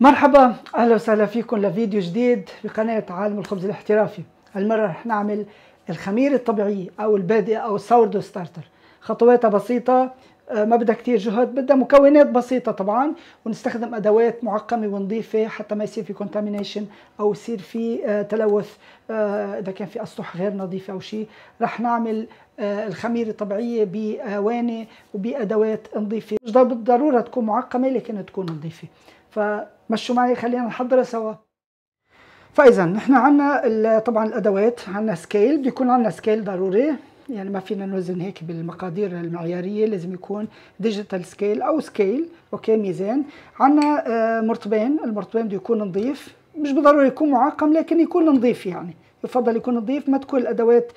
مرحبا أهلا وسهلا فيكم لفيديو جديد بقناة عالم الخبز الاحترافي. هالمره رح نعمل الخميره الطبيعيه أو البادئه أو ال sourdough starter خطواتها بسيطة آه، ما بدها كتير جهد بدها مكونات بسيطة طبعا ونستخدم أدوات معقمة ونظيفة حتى ما يصير في contamination أو يصير في آه، تلوث آه، إذا كان في أسطح غير نظيفة أو شيء رح نعمل الخميرة الطبيعية بأواني وبأدوات نظيفة. مش بالضرورة تكون معقمة لكن تكون نظيفة. فمشوا معي خلينا نحضرها سوا. فإذا نحن عندنا طبعا الأدوات عندنا scale بيكون عندنا scale ضروري. يعني ما فينا نوزن هيك بالمقادير المعيارية لازم يكون digital scale أو scale okay ميزان. عندنا آه، مرطبين المرطبين بده يكون نظيف. مش بالضروره يكون معقم لكن يكون نظيف يعني. يفضل يكون نظيف ما تكون الأدوات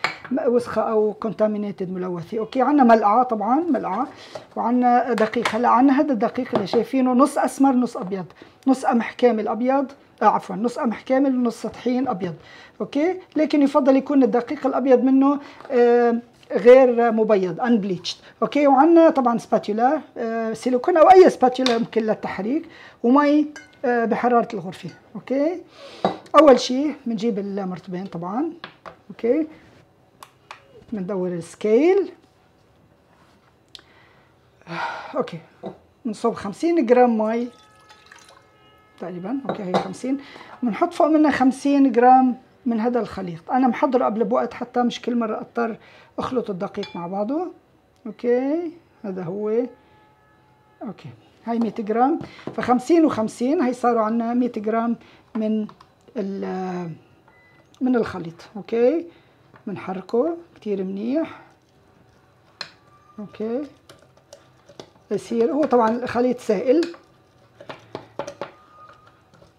وسخة أو contaminated ملوثة. okay عندنا ملعقة طبعا ملعقة وعندنا دقيق هلا عندنا هذا الدقيق اللي شايفينه نص أسمر نص أبيض. نص قمح كامل ابيض آه عفوا نص قمح كامل ونص طحين أبيض. okay؟ لكن يفضل يكون الدقيق الأبيض منه آه غير مبيض unbleached. okay؟ وعندنا طبعا spatula آه سيليكون أو أي spatula ممكن للتحريك ومي آه بحرارة الغرفة. okay؟ أول شيء بنجيب المرطبين طبعا okay؟ بندور ال scale. okay بنصب 50 جرام مي تقريبا okay هي 50 بنحط فوق منها 50 جرام من هذا الخليط. أنا محضره قبل بوقت حتى مش كل مرة أضطر أخلط الدقيق مع بعضه. okay هذا هو. okay هاي 100 جرام. ف 50 و50 هي صاروا عندنا 100 جرام من من الخليط okay؟ بنحركه كتير منيح. okay؟ يصير هو طبعا خليط سائل.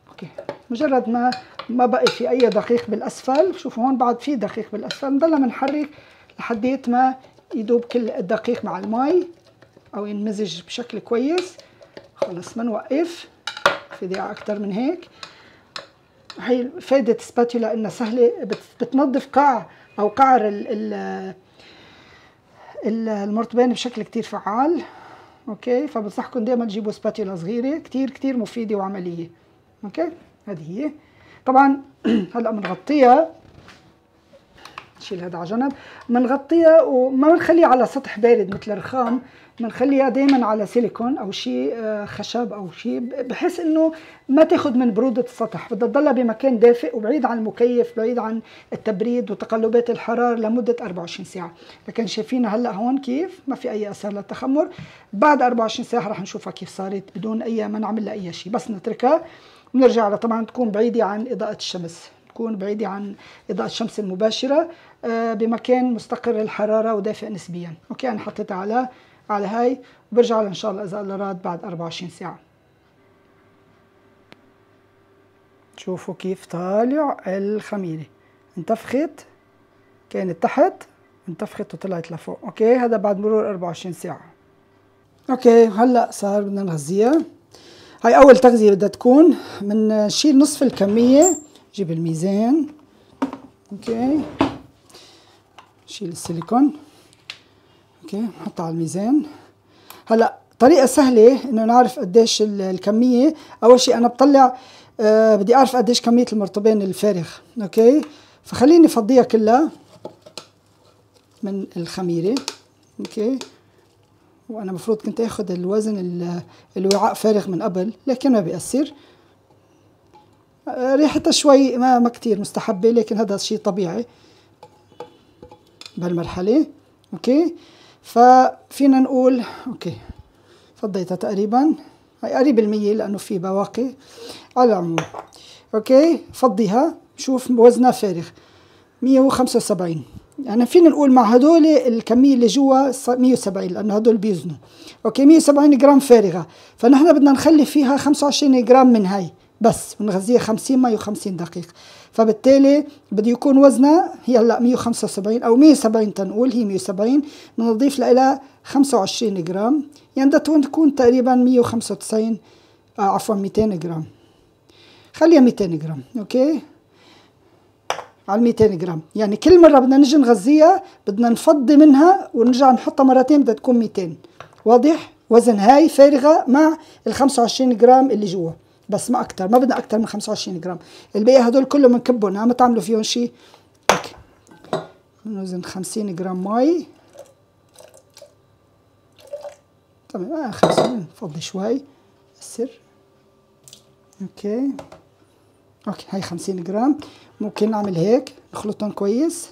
okay. مجرد ما ما بقي في أي دقيق بالأسفل. شوفوا هون بعد في دقيق بالأسفل. بنضلنا بنحرك لحديت ما يدوب كل الدقيق مع المي أو ينمزج بشكل كويس. خلص بنوقف في دقيقة أكثر من هيك. هي فائدة spatula إنها سهلة بتنظف قاع أو قعر المرطبين بشكل كتير فعال okay؟ فبنصحكم دائما تجيبوا spatula صغيرة كتير كتير مفيدة وعملية okay؟ هذه هي. طبعا هلأ بنغطيها نشيل هذا على جنب. بنغطيها وما بنخليها على سطح بارد مثل الرخام بنخليها دائما على سيليكون أو شيء آه، خشب أو شيء بحيث إنه ما تاخذ من برودة السطح. بدها تضلها بمكان دافئ وبعيد عن المكيف بعيد عن التبريد وتقلبات الحرارة لمدة 24 ساعة. لكن شايفينها هلأ هون كيف؟ ما في أي أثر للتخمر. بعد 24 ساعة رح نشوفها كيف صارت بدون أي ما نعمل لها أي شيء. بس نتركها. ونرجع طبعا تكون بعيدة عن إضاءة الشمس. تكون بعيدة عن إضاءة الشمس المباشرة آه، بمكان مستقر الحرارة ودافئ نسبيا. okay أنا حطيتها على على هاي وبرجع لها إن شاء الله إذا الله راد بعد 24 ساعة. شوفوا كيف طالع الخميرة. انتفخت كانت تحت انتفخت وطلعت لفوق. okay هذا بعد مرور 24 ساعة. okay هلأ صار بدنا نغذيها. هاي أول تغذية بدها تكون بنشيل نصف الكمية جيب الميزان. okay. شيل السيليكون. okay. نحطها على الميزان. هلأ طريقة سهلة إنه نعرف قديش الكمية. أول شيء أنا بطلع آه بدي أعرف قديش كمية المرطبين الفارغ. okay. فخليني أفضيها كلها من الخميرة. okay. وأنا المفروض كنت آخذ الوزن الوعاء فارغ من قبل لكن ما بيأثر. ريحتها شوي ما ما كثير مستحبة لكن هذا شيء طبيعي. بهالمرحلة. okay. ففينا نقول okay فضيتها تقريبا. هي قريب المية لأنه في بواقي. على العموم. okay. فضيها. شوف وزنها فارغ. مية وخمسة وسبعين. يعني فينا نقول مع هدول الكمية اللي جوا 170 لأنه هدول بيوزنوا. okay. 170 جرام فارغة. فنحن بدنا نخلي فيها 25 جرام من هاي. بس بنغذيها 50 مي و50 دقيق فبالتالي بده يكون وزنها هي هلا 175 أو 170 تنقول هي 170 بنضيف لها 25 جرام. يعني بدها تكون تقريبا 195 آه عفوا 200 جرام. خليها 200 جرام okay؟ على 200 جرام. يعني كل مرة بدنا نجي نغذيها بدنا نفضي منها ونرجع نحطها مرتين بدها تكون 200 واضح؟ وزن هاي فارغة مع ال 25 جرام اللي جوا. بس ما أكثر ما بدنا أكثر من 25 جرام. الباقي هدول كلهم بنكبهم ما تعملوا فيهم شيء هيك. بنوزن 50 جرام مي. تمام آه 50 فضي شوي. السر okay. okay هاي 50 جرام. ممكن نعمل هيك نخلطهم كويس.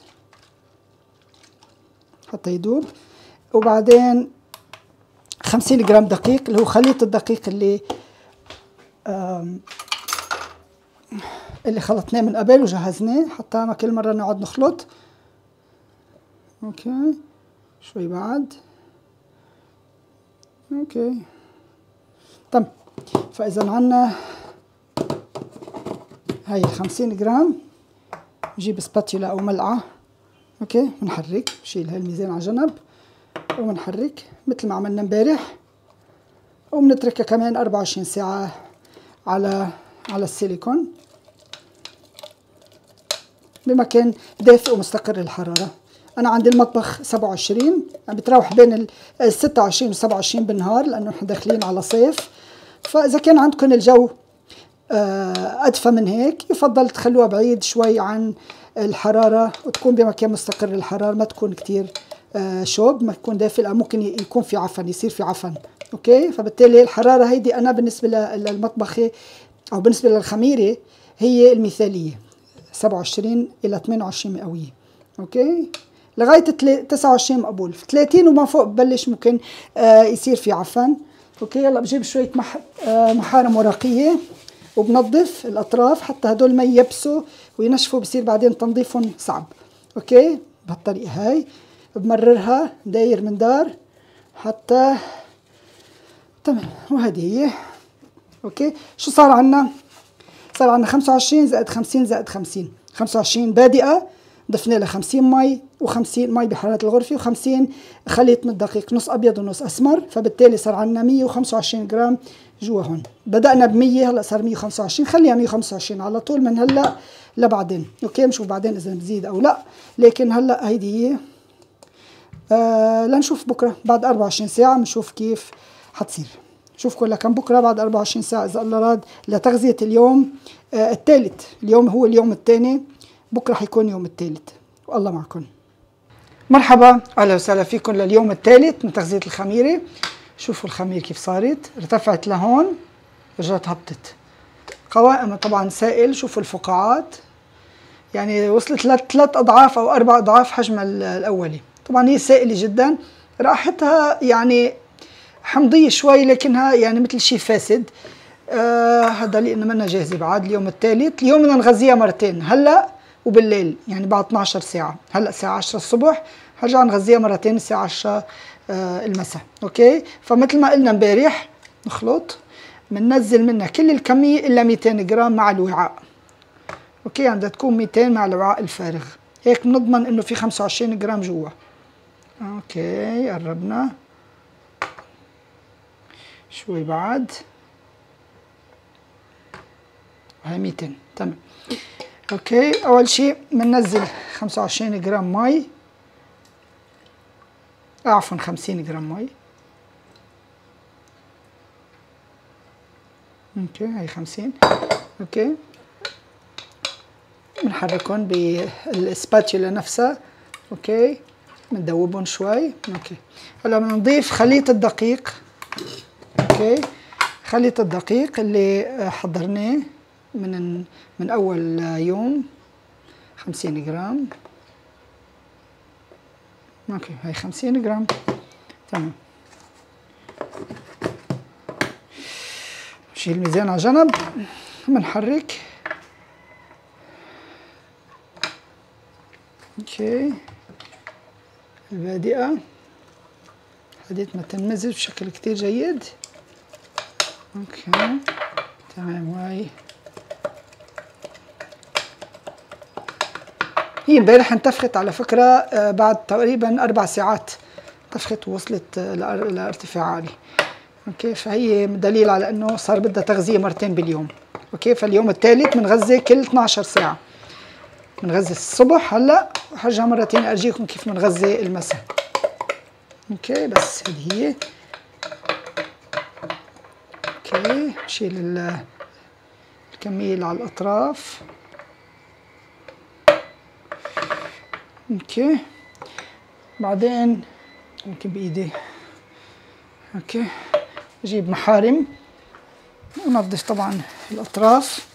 حتى يدوب. وبعدين 50 جرام دقيق اللي هو خليط الدقيق اللي اللي خلطناه من قبل وجهزناه حتى ما كل مرة نقعد نخلط. okay شوي بعد. okay. طب فإذا عنا هاي 50 جرام نجيب سباتيولا أو ملعقة. أوكي بنحرك هاي الميزان على جنب وبنحرك مثل ما عملنا امبارح. وبنتركها كمان 24 ساعة. على على السيليكون. بمكان دافئ ومستقر الحرارة أنا عندي المطبخ 27 عم بتراوح بين ال 26 و 27 بالنهار لأنه نحن داخلين على صيف. فإذا كان عندكم الجو آه، أدفى من هيك يفضل تخلوها بعيد شوي عن الحرارة وتكون بمكان مستقر الحرارة ما تكون كتير آه، شوب ما تكون دافئة ممكن يكون في عفن يصير في عفن. okay؟ فبالتالي الحرارة هيدي أنا بالنسبة للمطبخ أو بالنسبة للخميرة هي المثالية 27 إلى 28 مئوية. okay؟ لغاية 29 مقبول. في 30 وما فوق ببلش ممكن آه يصير في عفن. okay؟ يلا بجيب شوية مح آه محارم ورقية وبنظف الأطراف حتى هدول ما ييبسوا وينشفوا بصير بعدين تنظيفهم صعب. okay؟ بهالطريقه هاي. بمررها داير من دار حتى تمام وهذه هي. okay شو صار عنا؟ صار عنا 25 زائد 50 زائد 50 25 بادئة ضفنا لها 50 مي و50 مي بحرارة الغرفة و50 خليط من الدقيق نص أبيض ونص أسمر. فبالتالي صار عندنا 125 جرام جوا هون. بدأنا ب 100 هلأ صار 125 خليها 125 على طول من هلأ لبعدين. أوكي نشوف بعدين إذا بزيد أو لأ. لكن هلأ هيدي هي. آه لنشوف بكرة بعد 24 ساعة بنشوف كيف حتصير. نشوفكم لكم بكرة بعد 24 ساعة إذا الله راد لتغذية اليوم آه الثالث اليوم هو اليوم الثاني بكرة حيكون يوم الثالث. والله معكم. مرحبا. أهلا وسهلا فيكم لليوم الثالث من تغذية الخميرة. شوفوا الخميرة كيف صارت. ارتفعت لهون رجعت هبطت. قوائم طبعا سائل. شوفوا الفقاعات. يعني وصلت ثلاث أضعاف أو أربع أضعاف حجمها الأولي. طبعا هي سائلة جدا. رائحتها يعني حمضية شوي لكنها يعني مثل شيء فاسد. آه هذا لأنه منا جاهزة بعد اليوم الثالث. اليوم بدنا نغذيها مرتين هلأ وبالليل يعني بعد 12 ساعة. هلأ الساعة 10 الصبح هرجع نغذيها مرتين الساعة 10 آه المساء. okay؟ فمثل ما قلنا امبارح نخلط بننزل منها كل الكمية إلا 200 جرام مع الوعاء. okay؟ يعني بدها تكون 200 مع الوعاء الفارغ. هيك بنضمن إنه في 25 جرام جوا. okay؟ قربنا. شوي بعد. هاي 200 تمام okay. أول شيء بننزل 25 جرام مي عفوا 50 جرام مي okay. هاي 50 okay. بنحركهم بال spatula نفسها. okay. بندوبهم شوي. okay. هلا بنضيف خليط الدقيق. okay. خليط الدقيق اللي حضرناه من من أول يوم. خمسين جرام. okay هاي خمسين جرام. تمام. نشيل الميزان على جنب. بنحرك okay. البادئة. بديت ما تنمزج بشكل كتير جيد. okay تمام وهي هي امبارح انتفخت على فكرة آه، بعد تقريبا أربع ساعات انتفخت ووصلت آه، لارتفاع عالي. okay فهي دليل على إنه صار بدها تغذية مرتين باليوم. okay فاليوم الثالث بنغذي كل 12 ساعة. بنغذي الصبح هلأ وحرجع مرتين أرجيكم كيف بنغذي المساء. okay بس هذه هي okay بشيل الكمية على الأطراف. okay. بعدين ممكن بإيدي. okay. أجيب محارم. أنظف طبعا الأطراف.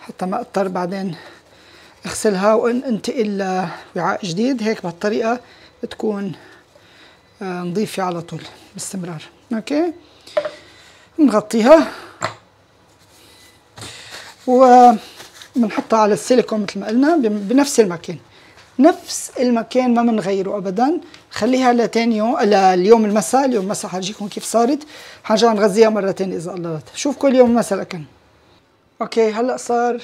حتى ما أضطر بعدين أغسلها وانتقل لوعاء جديد. هيك بهالطريقة بتكون آه، نظيفه على طول باستمرار. أوكي؟ نغطيها. وبنحطها على السيليكون مثل ما قلنا بنفس المكان نفس المكان ما بنغيره ابدا. خليها لتاني يوم لليوم المساء. اليوم المساء حرجيكم كيف صارت. حرجع نغذيها مرة تانية إذا الله شوفكم اليوم المساء لكن. okay هلأ صار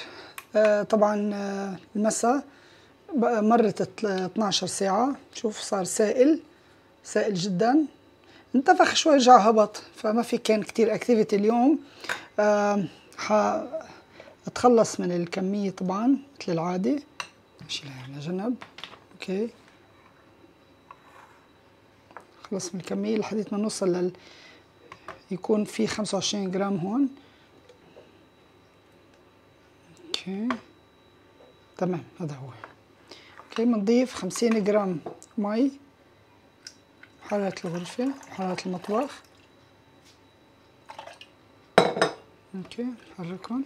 آه طبعا آه المساء. مرت 12 ساعة. شوف صار سائل. سائل جدا. انتفخ شوي رجع هبط فما في كان كتير activity اليوم. آه أتخلص من الكمية طبعا مثل العادة. نشيلها على جنب. okay. خلص من الكمية لحد ما نوصل لل يكون في خمسة وعشرين جرام هون. okay. تمام هذا هو. okay بنضيف خمسين جرام مي. حرارة الغرفة حرارة المطبخ. okay نحركهم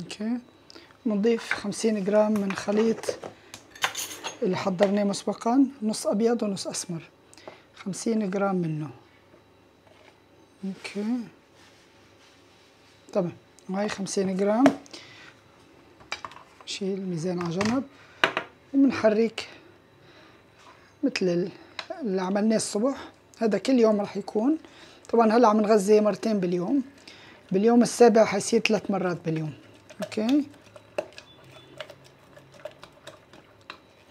okay. بنضيف خمسين جرام من خليط اللي حضرناه مسبقا نص أبيض ونص أسمر. خمسين جرام منه. okay. تمام وهي خمسين جرام. نشيل الميزان على جنب. وبنحرك مثل اللي عملناه الصبح. هذا كل يوم راح يكون. طبعا هلا عم نغذي مرتين باليوم. باليوم السابع حيصير ثلاث مرات باليوم. أوكي؟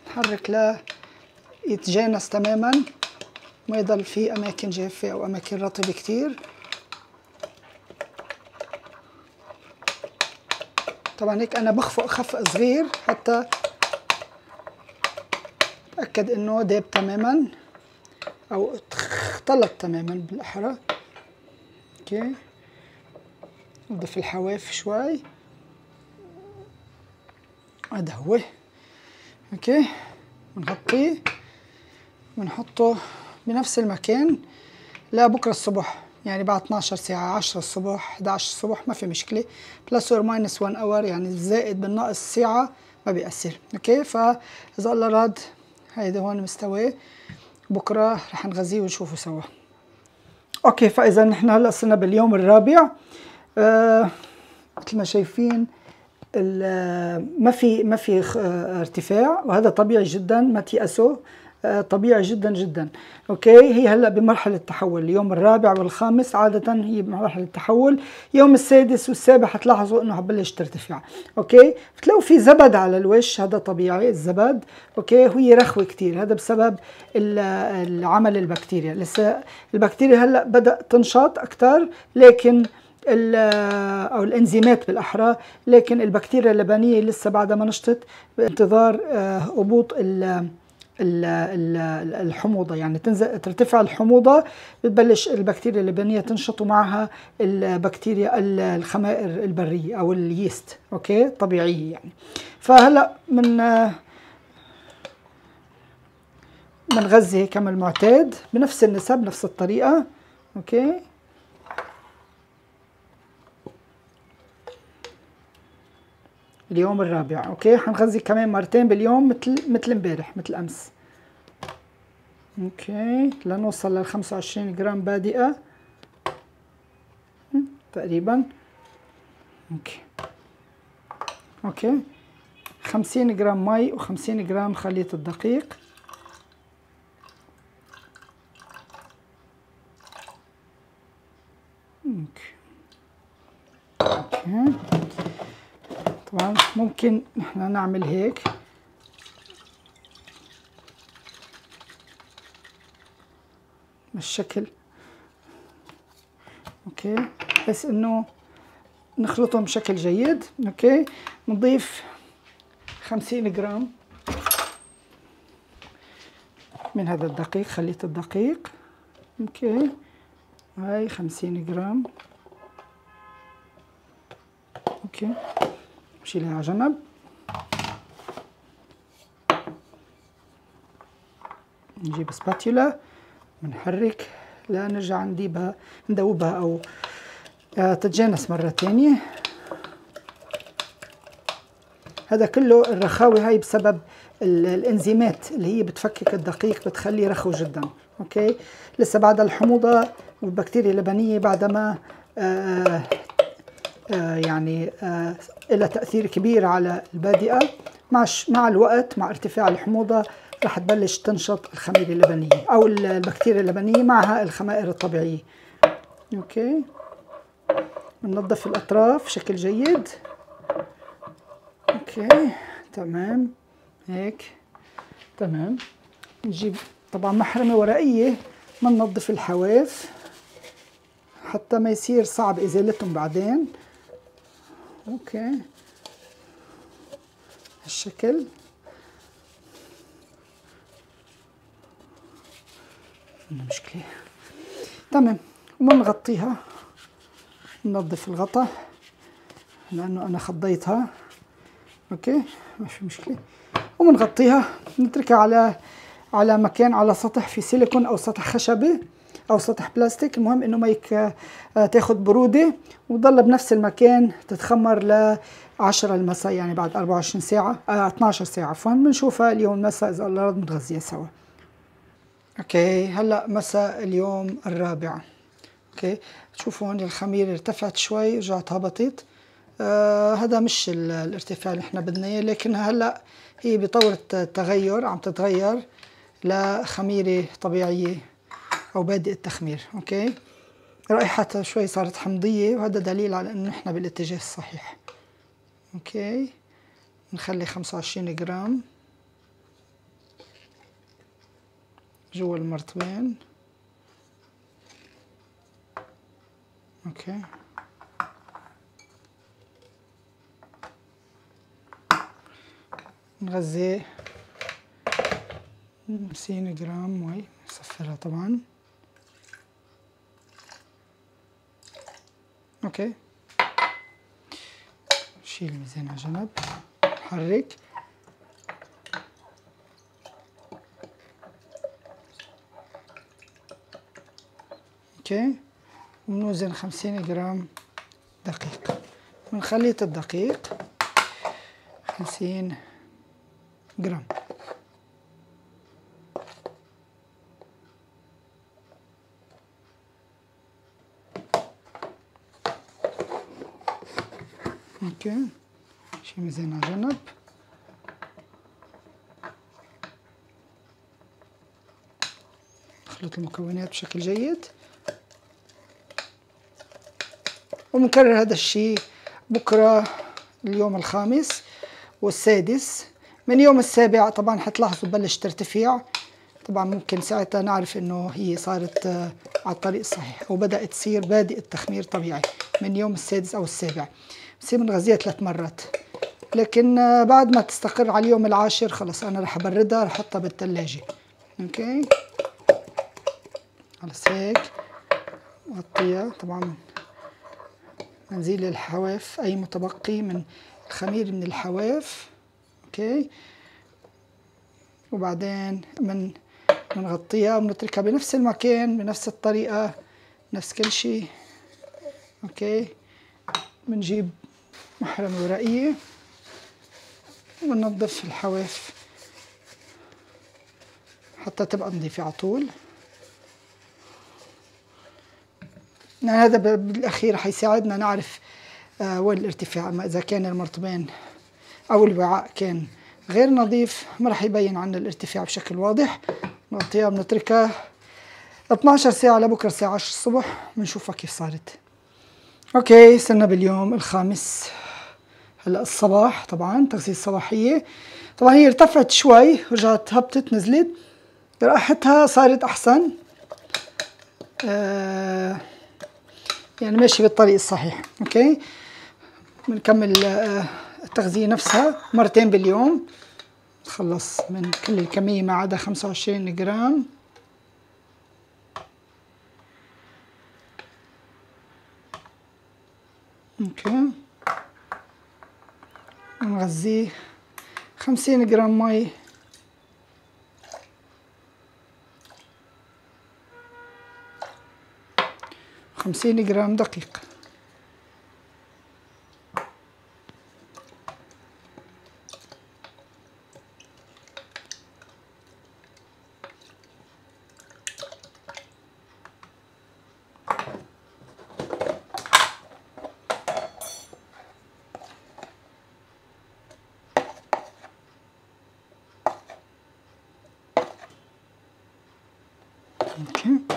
نحرك لا يتجانس تماما. ما يضل في أماكن جافة أو أماكن رطبة كتير. طبعا هيك أنا بخفق خفق صغير حتى أتأكد إنه داب تماما أو اختلط تماما بالأحرى. okay. نضيف الحواف شوي. هذا هو. okay. بنغطيه. بنحطه بنفس المكان. لبكره الصبح. يعني بعد 12 ساعة 10 الصبح 11 الصبح ما في مشكلة. plus or minus 1 hour يعني الزائد بالناقص ساعة ما بيأثر. okay فإذا الله راد هيدا هون مستوي بكرة رح نغذيه ونشوفه سوا. okay فإذا نحن هلأ صرنا باليوم الرابع. آه مثل ما شايفين ما في ما في ارتفاع وهذا طبيعي جدا ما تيأسوا آه، طبيعي جدا جدا. okay؟ هي هلأ بمرحلة التحول. اليوم الرابع والخامس عادة هي بمرحله التحول. يوم السادس والسابع حتلاحظوا إنه حبلش ترتفع. okay؟ بتلاقوا في زبد على الوش. هذا طبيعي الزبد. okay؟ وهي رخوة كثير هذا بسبب العمل البكتيريا. لسه البكتيريا هلأ بدأ تنشط أكثر لكن أو الإنزيمات بالأحرى. لكن البكتيريا اللبنية لسه بعدها ما نشطت بانتظار آه، هبوط الحموضة يعني تنزل ترتفع الحموضة بتبلش البكتيريا اللبنية تنشط ومعها البكتيريا الخمائر البرية أو ال yeast okay؟ طبيعية يعني. فهلأ من بنغذي كما المعتاد؟ بنفس النسب نفس الطريقة okay؟ اليوم الرابع okay؟ حنغذي كمان مرتين باليوم مثل مثل امبارح مثل أمس. okay؟ لنوصل لل 25 جرام بادئة. تقريبا. okay. okay؟ 50 جرام مي و50 جرام خليط الدقيق. okay. okay. طبعا ممكن إحنا نعمل هيك. بالشكل. okay. بس إنه نخلطهم بشكل جيد. okay. نضيف خمسين جرام من هذا الدقيق. خليط الدقيق. okay. هاي خمسين جرام. okay. نشيلها على جنب. نجيب سباتيولا بنحرك لنرجع نديبها ندوبها أو آه، تتجانس مرة تانية. هذا كله الرخاوة هاي بسبب الإنزيمات اللي هي بتفكك الدقيق بتخليه رخو جدا. أوكي؟ لسه بعد الحموضة والبكتيريا اللبنية بعدما آه آه يعني آه لها تأثير كبير على البادئة. مع مع الوقت مع ارتفاع الحموضة رح تبلش تنشط الخميرة اللبنية أو البكتيريا اللبنية معها الخمائر الطبيعية. okay. بننظف الأطراف بشكل جيد. okay. تمام. هيك. تمام. نجيب طبعا محرمة ورقية. بننظف الحواف. حتى ما يصير صعب إزالتهم بعدين. okay. هالشكل مشكلة. تمام. وبنغطيها ننظف الغطا. لأنه أنا خضيتها. okay. ما في مشكلة. وبنغطيها نتركها على على مكان على سطح في سيليكون أو سطح خشبي. أو سطح بلاستيك. المهم إنه ما يك آه، تاخد برودة وتضل بنفس المكان تتخمر ل 10 المساء يعني بعد 24 ساعة آه 12 ساعة. عفوا بنشوفها اليوم المساء إذا الله رد بنغذيها سوا. okay هلأ مساء اليوم الرابع. okay شوفوا هون الخميرة ارتفعت شوي رجعت هبطت. آه هذا مش الارتفاع اللي إحنا بدنا إياه لكن هلأ هي بطور التغير عم تتغير لخميرة طبيعية. أو بادئ التخمير okay؟ رائحتها شوي صارت حمضية وهذا دليل على إنه إحنا بالاتجاه الصحيح okay؟ نخلي 25 جرام جوا المرطبين أوكي؟ نغذيه خمسين جرام مي نصفرها طبعا. okay شيل الميزان على جنب حرك okay ونوزن خمسين جرام دقيق من خليط الدقيق خمسين جرام أوكي شي ميزان على جنب نخلط المكونات بشكل جيد. وبنكرر هذا الشيء بكرة اليوم الخامس والسادس. من يوم السابع طبعا حتلاحظوا بلش ترتفع طبعا ممكن ساعتها نعرف إنه هي صارت آه، على الطريق الصحيح أو بدأت تصير بادئ التخمير طبيعي من يوم السادس أو السابع. بصير بنغذيها ثلاث مرات. لكن آه، بعد ما تستقر على اليوم العاشر خلص أنا رح أبردها رح أحطها بالثلاجة. أوكي؟ خلص هيك. غطيها طبعا منزيل الحواف أي متبقي من الخمير من الحواف. okay؟ وبعدين من بنغطيها وبنتركها بنفس المكان بنفس الطريقة نفس كل شيء. أوكي؟ بنجيب محرمة ورقية وننظف الحواف حتى تبقى نظيفة على طول. يعني هذا بالأخير حيساعدنا نعرف آه، وين الارتفاع اما إذا كان المرطبين أو الوعاء كان غير نظيف ما راح يبين عنا الارتفاع بشكل واضح. نغطيها بنتركها. 12 ساعة لبكرة الساعة 10 الصبح بنشوفها كيف صارت. أوكي صرنا باليوم الخامس. هلا الصباح طبعا تغسيل صباحية طبعا هي ارتفعت شوي رجعت هبطت نزلت. رائحتها صارت أحسن. آه يعني ماشي بالطريق الصحيح أوكي؟ بنكمل آه، التغذية نفسها مرتين باليوم. نخلص من كل الكمية ما عدا خمسة وعشرين جرام. أوكي. نغذيه خمسين جرام مي خمسين جرام دقيق Okay.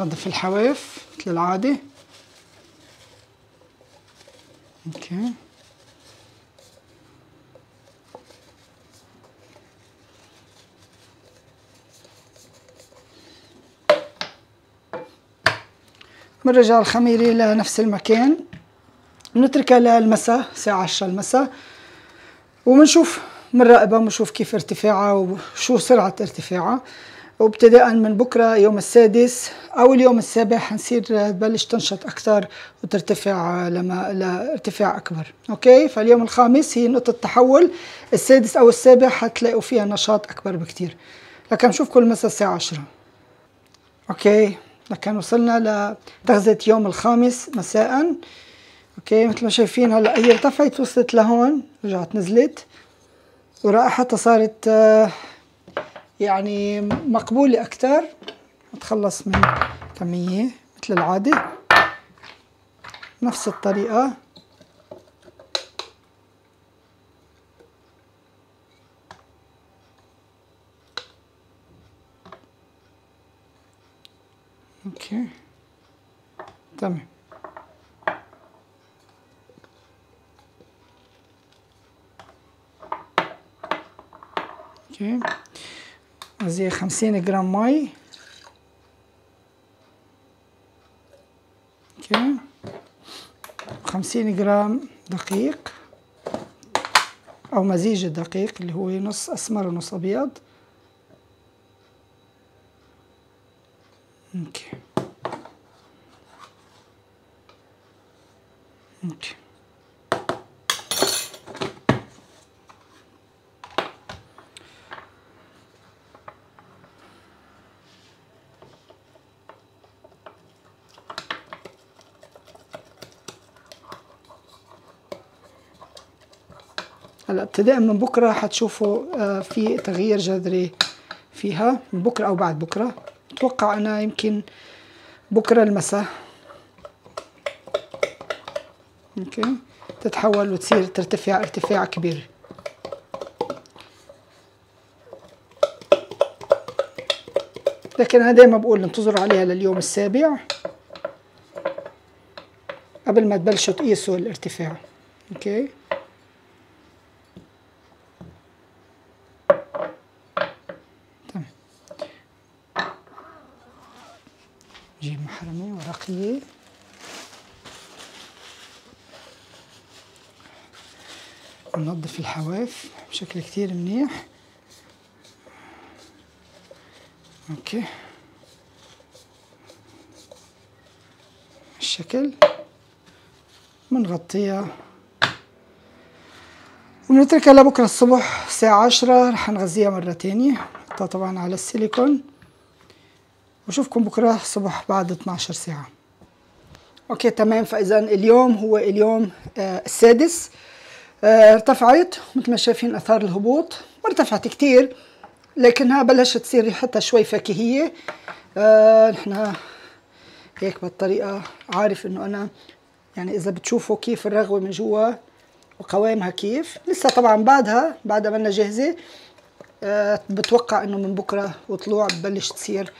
وننظف الحواف مثل العادة. أوكي. بنرجع الخميرة لنفس المكان. بنتركها للمساء الساعة 10 المساء. وبنشوف بنراقبها بنشوف كيف ارتفاعها وشو سرعة ارتفاعها. وابتداء من بكرة يوم السادس أو اليوم السابع حنصير تبلش تنشط أكثر وترتفع لما لارتفاع أكبر. okay؟ فاليوم الخامس هي نقطة تحول. السادس أو السابع حتلاقوا فيها نشاط أكبر بكتير. لكن نشوفكم المساء الساعة عشرة. okay؟ لكن وصلنا لتغذية يوم الخامس مساء. okay؟ مثل ما شايفين هلأ هي ارتفعت وصلت لهون رجعت نزلت. ورائحتها صارت آه يعني مقبولة أكثر أتخلص من كمية مثل العادة. نفس الطريقة. أوكي. تمام. okay. زي خمسين جرام مي. 50 جرام دقيق أو مزيج الدقيق اللي هو نص أسمر ونص أبيض. هلا ابتداء من بكرة حتشوفوا آه، في تغيير جذري فيها من بكرة أو بعد بكرة. أتوقع أنا يمكن بكرة المساء. أوكي. تتحول وتصير ترتفع ارتفاع كبير. لكن أنا دائما بقول انتظروا عليها لليوم السابع. قبل ما تبلشوا تقيسوا الارتفاع. okay جيب محرمة ورقية ننظف الحواف بشكل كتير منيح. okay. الشكل. بنغطيها وبنتركها لبكرة الصبح الساعة عشرة. رح نغذيها مرة تانية. نحطها طبعا على السيليكون. وأشوفكم بكرة الصبح بعد 12 ساعة. أوكي تمام. فاذا اليوم هو اليوم آه السادس. ارتفعت مثل ما شايفين اثار الهبوط ما ارتفعت كثير لكنها بلشت تصير ريحتها شوي فاكهيه آه هيك بالطريقة عارف إنه أنا يعني إذا بتشوفوا كيف الرغوة من جوا وقوامها كيف لسه طبعا بعدها بعدها ما جاهزة آه بتوقع إنه من بكرة وطلوع ببلش تصير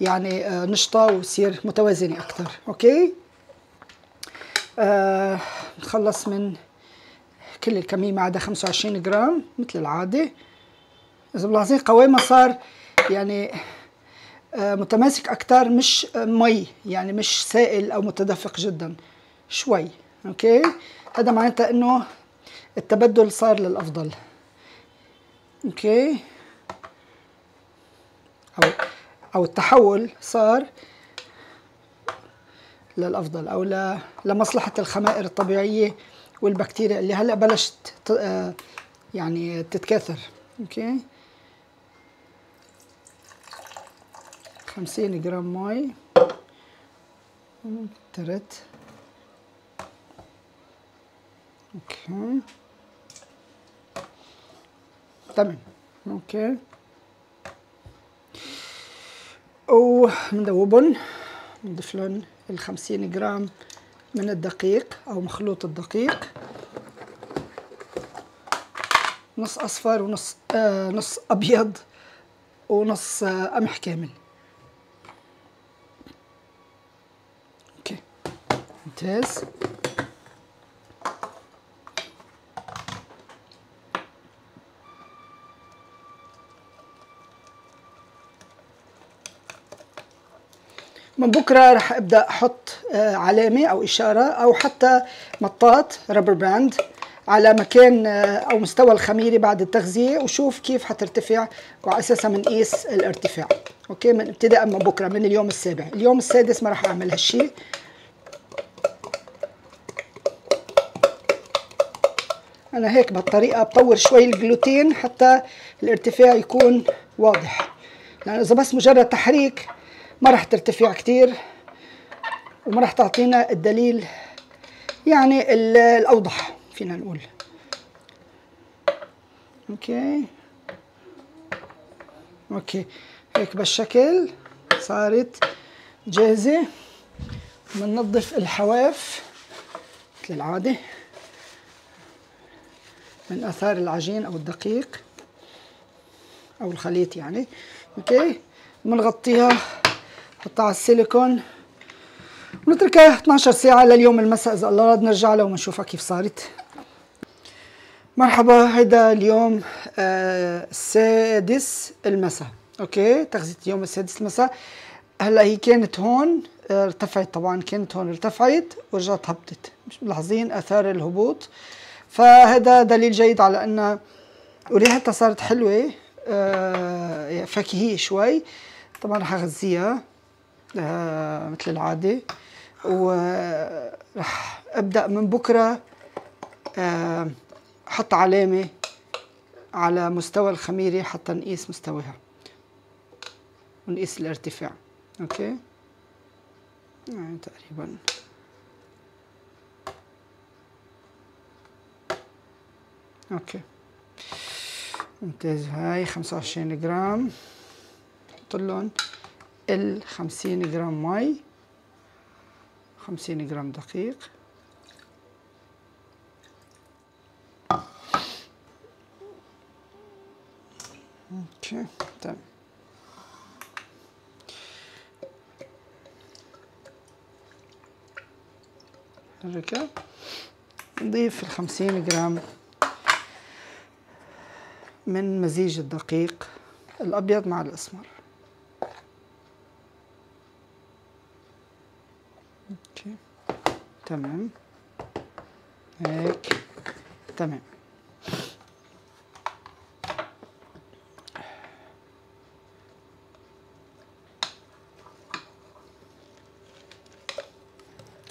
يعني آه نشطة وتصير متوازنة أكثر أوكي؟ آه نخلص من كل الكمية ما عدا 25 جرام مثل العادة. إذا ملاحظين قوامها صار يعني آه متماسك أكثر مش مي يعني مش سائل أو متدفق جدا شوي. okay؟ هذا معناتها إنه التبدل صار للأفضل. okay؟ أو أو التحول صار للأفضل أو لمصلحة الخمائر الطبيعية والبكتيريا اللي هلا بلشت آه، يعني تتكاثر. okay؟ 50 جرام مي ترت okay. تمام. okay. ومندوبن نضيف لهم الخمسين جرام. من الدقيق أو مخلوط الدقيق. نص أصفر ونص آه نص أبيض ونص آه قمح كامل. أوكي. ممتاز. من بكرة رح أبدأ أحط آه، علامة أو إشارة أو حتى مطاط rubber band على مكان آه، أو مستوى الخميرة بعد التغذية وشوف كيف حترتفع وعلى أساسها بنقيس الارتفاع. okay؟ من ابتداء من بكرة من اليوم السابع. اليوم السادس ما راح أعمل هالشيء أنا هيك بهالطريقه بطور شوي الجلوتين حتى الارتفاع يكون واضح. لأنه إذا بس مجرد تحريك ما راح ترتفع كتير وما راح تعطينا الدليل يعني الأوضح فينا نقول. okay. okay. هيك بالشكل صارت جاهزة. بننظف الحواف مثل العادة. من آثار العجين أو الدقيق أو الخليط يعني. okay. بنغطيها نحطها على السيليكون. ونتركها 12 ساعة لليوم المساء إذا الله راد نرجع لها ونشوفها كيف صارت. مرحبا هيدا اليوم آه السادس المساء. okay تغذية اليوم السادس المساء. هلأ هي كانت هون آه، ارتفعت طبعا كانت هون ارتفعت ورجعت هبطت. مش ملاحظين آثار الهبوط. فهذا دليل جيد على أن وريحتها صارت حلوة آه فاكهيه شوي. طبعا رح أغذيها. مثل العادة. ورح أبدأ من بكرة آه حط علامة على مستوى الخميرة حتى نقيس مستواها ونقيس الارتفاع. أوكي؟ يعني تقريبا. okay. ممتاز. هاي خمسة وعشرين جرام. نحط لهم الخمسين جرام مي خمسين جرام دقيق. okay تمام. نركب نضيف الخمسين جرام من مزيج الدقيق الأبيض مع الأسمر أوكي تمام. هيك. تمام.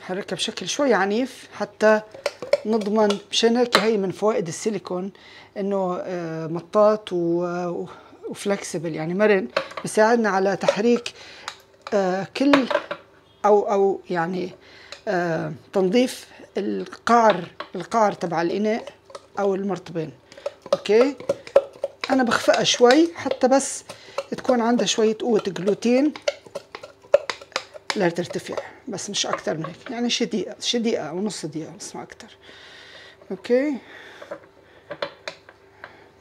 حركها بشكل شوي عنيف حتى نضمن مشان هيك هي من فوائد السيليكون إنه آه، مطاط وفلكسبل يعني مرن بيساعدنا على تحريك آه، كل أو أو يعني تنظيف القعر القعر تبع الإناء أو المرطبين. أوكي؟ أنا بخفقها شوي حتى بس تكون عندها شوية قوة جلوتين لا ترتفع بس مش أكتر من هيك يعني شي دقيقة شي دقيقة أو نص دقيقة بس ما أكتر. okay؟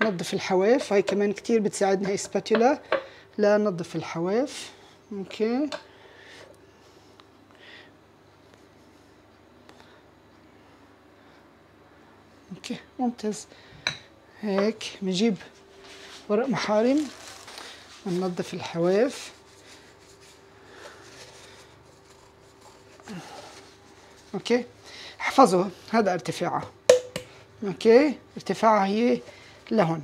نظف الحواف هاي كمان كتير بتساعدنا هاي spatula لنظف الحواف. okay؟ okay ممتاز. هيك بنجيب ورق محارم وننظف الحواف. okay. احفظوا هذا ارتفاعها okay. ارتفاعها هي لهون.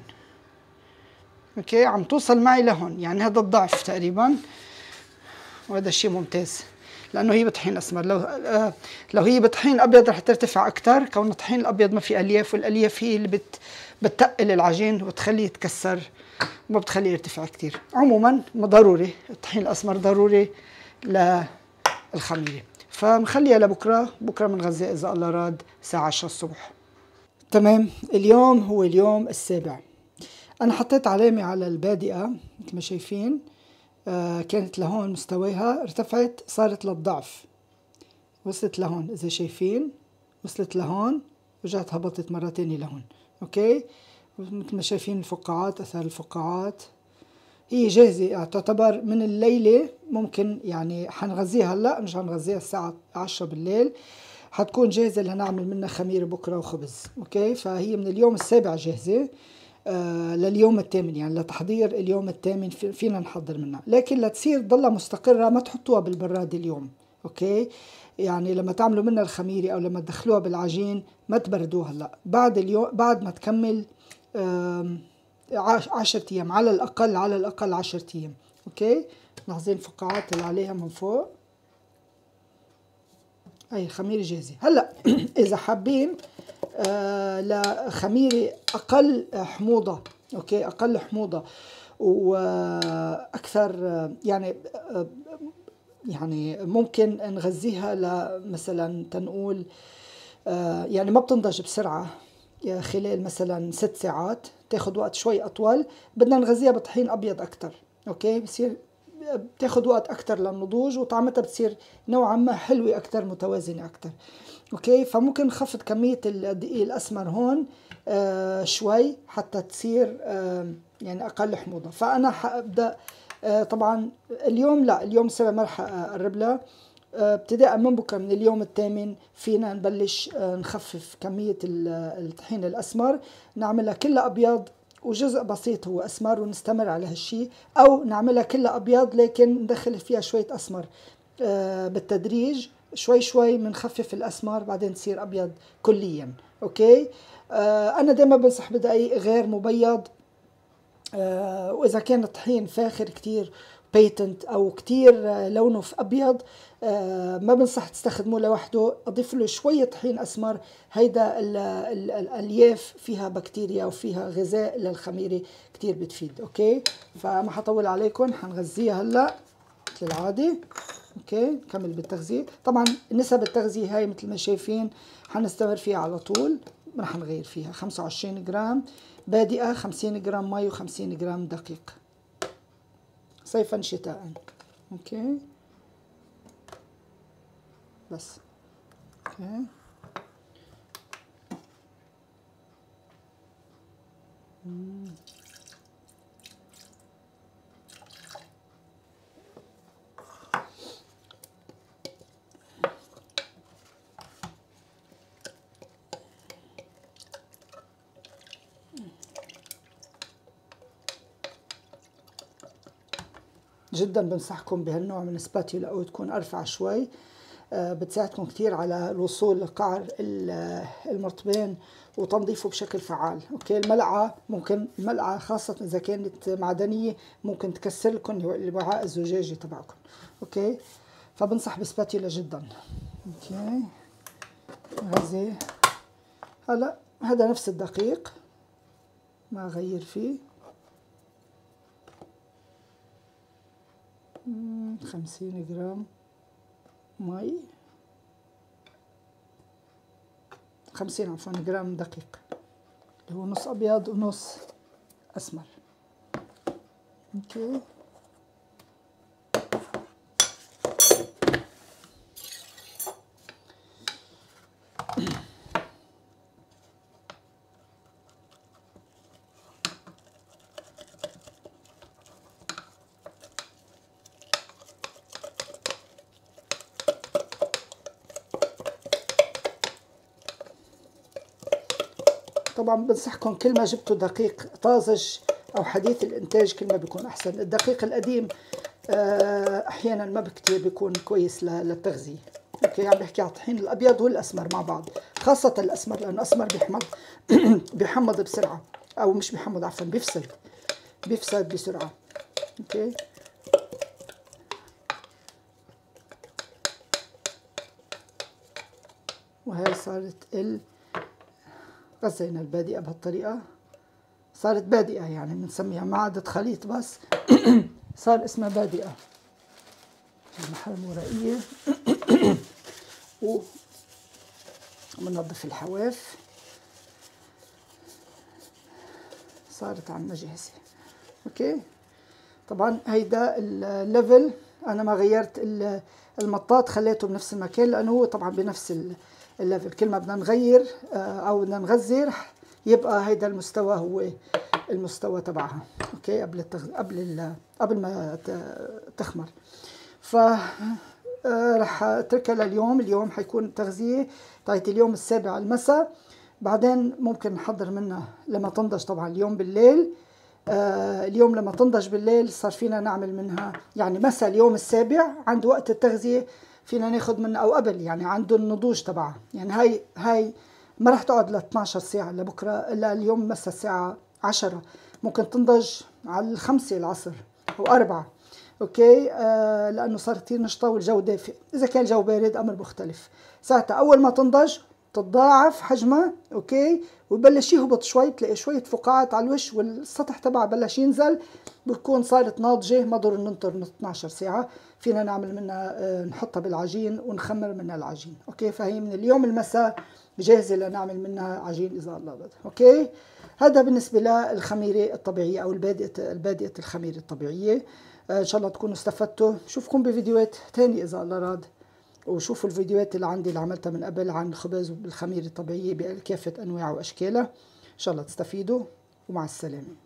okay. عم توصل معي لهون. يعني هذا الضعف تقريبا. وهذا الشيء ممتاز. لأنه هي بطحين اسمر لو آه لو هي بطحين ابيض رح ترتفع أكثر كون الطحين الأبيض ما في ألياف والألياف هي اللي بت بتقل العجين وتخليه يتكسر وما بتخليه يرتفع كثير عموما ضروري. الطحين الأسمر ضروري للخميرة. فمخليها لبكرة. بكرة بنغذيها إذا الله راد الساعة 10 الصبح. تمام. اليوم هو اليوم السابع. أنا حطيت علامة على البادئة مثل ما شايفين. كانت لهون مستواها ارتفعت صارت للضعف. وصلت لهون إذا شايفين. وصلت لهون رجعت هبطت مرة تانية لهون. okay؟ مثل ما شايفين الفقاعات اثار الفقاعات. هي جاهزة تعتبر من الليلة ممكن يعني حنغذيها هلأ مش حنغذيها الساعة عشرة بالليل. حتكون جاهزة لنعمل منها خميرة بكرة وخبز. okay؟ فهي من اليوم السابع جاهزة. آه لليوم الثامن يعني لتحضير اليوم الثامن فينا نحضر منها. لكن لتصير ضلها مستقرة ما تحطوها بالبراد اليوم okay؟ يعني لما تعملوا منها الخميرة أو لما تدخلوها بالعجين ما تبردوها هلا بعد اليوم بعد ما تكمل آه عشرة أيام على الأقل على الأقل عشرة أيام okay؟ لاحظين الفقاعات اللي عليها من فوق. هي خميرة جاهزة. هلأ إذا حابين لخميرة أقل حموضة okay؟ أقل حموضة. وأكثر يعني يعني ممكن نغذيها لمثلا تنقول يعني ما بتنضج بسرعة. خلال مثلا ست ساعات تاخد وقت شوي أطول. بدنا نغذيها بطحين أبيض أكثر okay؟ بصير بتاخد وقت أكثر للنضوج وطعمتها بتصير نوعا ما حلوة أكثر متوازنة أكثر okay؟ فممكن نخفض كمية الدقيق الأسمر هون آه شوي حتى تصير آه يعني أقل حموضة. فأنا حأبدأ آه طبعا اليوم لا اليوم السابع ما رح أقرب لها ابتداء من بكرة من اليوم الثامن فينا نبلش نخفف كمية الطحين الأسمر نعملها كلها أبيض وجزء بسيط هو أسمر ونستمر على هالشيء أو نعملها كلها أبيض لكن ندخل فيها شوية أسمر بالتدريج. شوي شوي بنخفف الاسمر بعدين تصير أبيض كليا. okay؟ أنا دائما بنصح بدقيق غير مبيض. وإذا كان الطحين فاخر كتير patent أو كتير لونه في أبيض ما بنصح تستخدموه لوحده. أضيف له شوية طحين أسمر. هيدا الألياف فيها بكتيريا وفيها غذاء للخميرة كتير بتفيد. okay؟ فما حطول عليكم حنغذيها هلأ. مثل العادة. okay نكمل بالتغذية. طبعا نسب التغذية هاي مثل ما شايفين حنستمر فيها على طول ما رح نغير فيها. 25 جرام بادئة 50 جرام مي و50 جرام دقيق. صيفا شتاء أوكي؟ بس. أوكي؟ جدا بنصحكم بهالنوع من ال spatula أو تكون أرفع شوي. بتساعدكم كثير على الوصول لقعر المرطبين وتنظيفه بشكل فعال. okay الملعقة ممكن الملعقة خاصة إذا كانت معدنية ممكن تكسر لكم الوعاء الزجاجي تبعكم okay فبنصح ب spatula جدا. أوكي غزي هلا هذا نفس الدقيق. ما أغير فيه. خمسين جرام مي خمسين عفوا جرام دقيق. اللي هو نص أبيض ونص أسمر. okay. طبعا بنصحكم كل ما جبتوا دقيق طازج أو حديث الإنتاج كل ما بيكون أحسن. الدقيق القديم آه، أحيانا ما بكتير بيكون كويس للتغذية. okay عم بحكي على الطحين الأبيض والأسمر مع بعض خاصة الأسمر لأنه الاسمر بيحمض بيحمض بسرعة أو مش بيحمض عفوا بيفسد بيفسد بسرعة. okay. وهي صارت ال غزينا البادئة بهالطريقة. صارت بادئة يعني بنسميها ما عادت خليط بس. صار اسمها بادئة. المحرمة ورقية وبنظف الحواف. صارت عنا جاهزة okay. طبعا هيدا ال level أنا ما غيرت المطاط خليته بنفس المكان لأنه هو طبعا بنفس ال level كل ما بدنا نغير آه، أو بدنا نغذي رح يبقى هيدا المستوى هو المستوى تبعها okay؟ قبل التغ... قبل ال... قبل ما تخمر. ف آه، رح أتركها لليوم. اليوم حيكون تغذية تاعت اليوم السابع المساء. بعدين ممكن نحضر منها لما تنضج طبعا اليوم بالليل. آه اليوم لما تنضج بالليل صار فينا نعمل منها يعني مساء اليوم السابع. عند وقت التغذية فينا ناخذ منها أو قبل يعني عنده النضوج تبعها يعني هاي هاي ما رح تقعد ل 12 ساعة لبكرة إلا اليوم مسا الساعة 10 ممكن تنضج على الخمسة العصر أو أربعة. okay؟ آه لأنه صار كثير نشطة والجو دافئ. إذا كان الجو بارد أمر مختلف. ساعتها أول ما تنضج تتضاعف حجمها okay؟ ويبلش يهبط شوي تلاقي شوية فقاعات على الوش والسطح تبعها بلش ينزل بتكون صارت ناضجة ما نضطر ننطر 12 ساعة فينا نعمل منها آه، نحطها بالعجين ونخمر منها العجين okay؟ فهي من اليوم المساء جاهزة لنعمل منها عجين إذا الله بده okay؟ هذا بالنسبة للخميرة الطبيعية أو البادئة البادئة الخميرة الطبيعية آه، إن شاء الله تكونوا استفدتوا. شوفكم بفيديوهات تانية إذا الله راد. وشوفوا الفيديوهات اللي عندي اللي عملتها من قبل عن الخبز بالخميرة الطبيعية بكافة أنواعه وأشكالها إن شاء الله تستفيدوا ومع السلامة.